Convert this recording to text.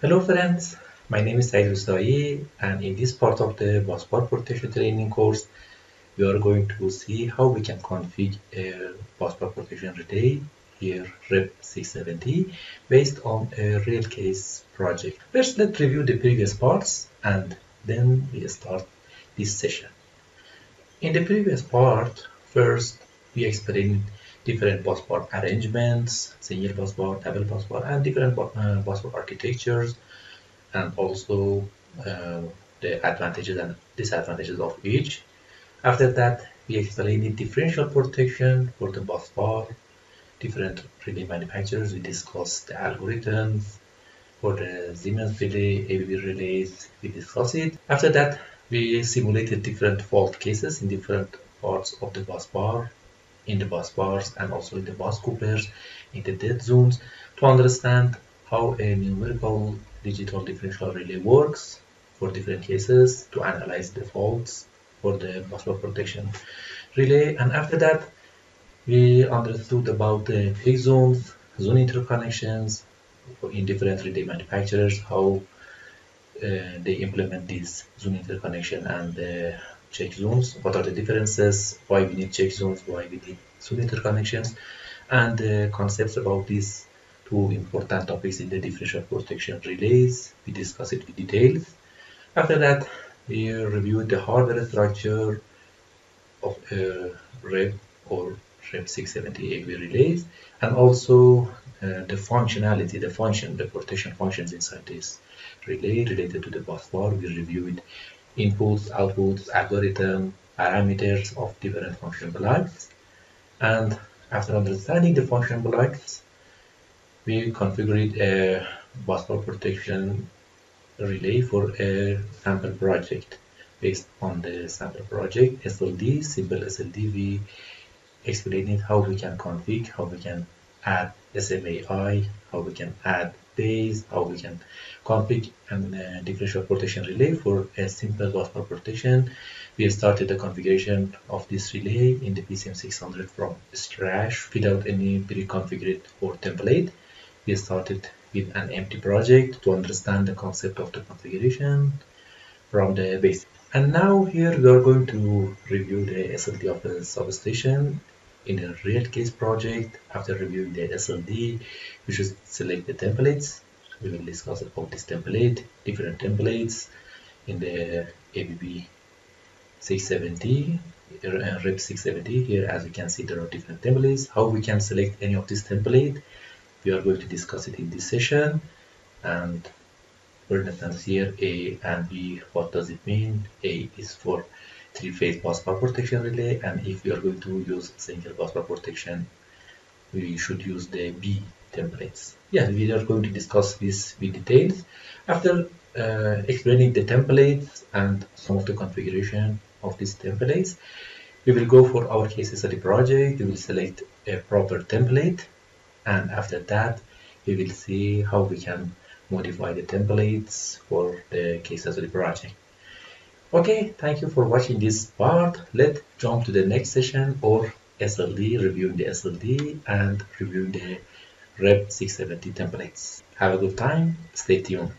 Hello friends, my name is Said Ustai and in this part of the busbar protection training course we are going to see how we can configure a busbar protection relay here REB 670 based on a real case project. First let's review the previous parts and then we start this session. In the previous part, first we explained different busbar arrangements, single busbar, double busbar, and different uh, busbar architectures, and also uh, the advantages and disadvantages of each. After that, we explained the differential protection for the busbar, different relay manufacturers. We discussed the algorithms for the Siemens relay, ABB relays. We discussed it. After that, we simulated different fault cases in different parts of the bus bar in the bus bars and also in the bus couplers in the dead zones to understand how a numerical digital differential relay works for different cases to analyze the faults for the busbar protection relay. And after that we understood about the peak zones zone interconnections in different relay manufacturers how uh, they implement this zone interconnection and the check zones, what are the differences, why we need check zones, why we need zone interconnections, and the concepts about these two important topics in the differential protection relays. We discuss it with details. After that, we reviewed the hardware structure of a REB or REV 670 AV relays and also uh, the functionality, the function, the protection functions inside this relay related to the bus bar. We reviewed inputs, outputs, algorithm, parameters of different function blocks. And after understanding the function blocks, we configured a busbar protection relay for a sample project based on the sample project SLD, simple SLD. We explained how we can configure, how we can add SMAI, how we can add base, how we can config and uh, differential protection relay for a simple busbar protection. We started the configuration of this relay in the PCM600 from scratch without any pre-configured or template. We started with an empty project to understand the concept of the configuration from the base. And now here we are going to review the SLD of the substation in a real case project, after reviewing the SLD, we should select the templates. We will discuss about this template, different templates in the ABB 670, uh, REB 670. Here, as you can see, there are different templates. How we can select any of this template, we are going to discuss it in this session. And for instance, here A and B, what does it mean? A is for three-phase busbar protection relay and if we are going to use single busbar protection we should use the B templates. Yeah, we are going to discuss this with details. After uh, explaining the templates and some of the configuration of these templates, we will go for our case study project. We will select a proper template and after that we will see how we can modify the templates for the case study project. Okay, thank you for watching this part. Let's jump to the next session or SLD, reviewing the SLD and reviewing the REB 670 templates. Have a good time. Stay tuned.